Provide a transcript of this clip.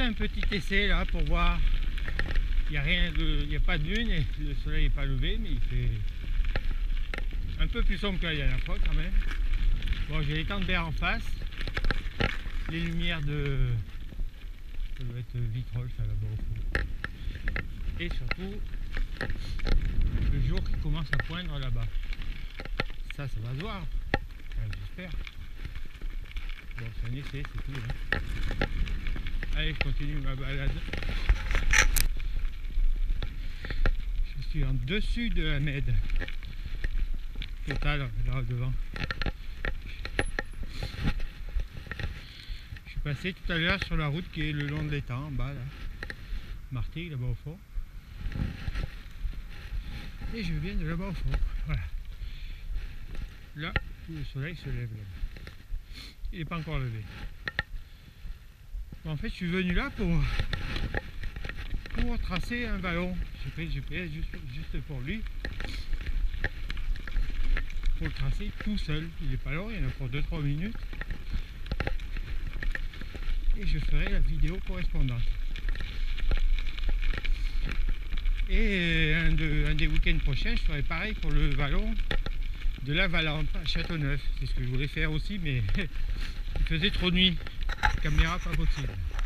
un petit essai là pour voir. Il n'y a rien de. Il n'y a pas de lune et le soleil n'est pas levé, mais il fait un peu plus sombre que la dernière fois quand même. Bon, j'ai les temps de verre en face. Les lumières de. Ça doit être vitrol, ça là-bas. Et surtout, le jour qui commence à poindre là-bas. Ça, ça va se voir. J'espère. Bon, c'est un essai, c'est tout. hein. Je continue ma balade. Je suis en dessus de la Med. Total, là devant. Je suis passé tout à l'heure sur la route qui est le long de l'étang, en bas là. Martigues là-bas au fond. Et je viens de là-bas au fond. Voilà. Là, où le soleil se lève là-bas. Il n'est pas encore levé. En fait, je suis venu là pour, pour tracer un ballon. J'ai pris le GPS juste, pour lui. Pour le tracer tout seul. Il n'est pas long, il y en a pour 2-3 minutes. Et je ferai la vidéo correspondante. Et un, de- un des week-ends prochains, je ferai pareil pour le ballon de la Valente à Châteauneuf. C'est ce que je voulais faire aussi, mais il faisait trop nuit. que ameaça a rotina.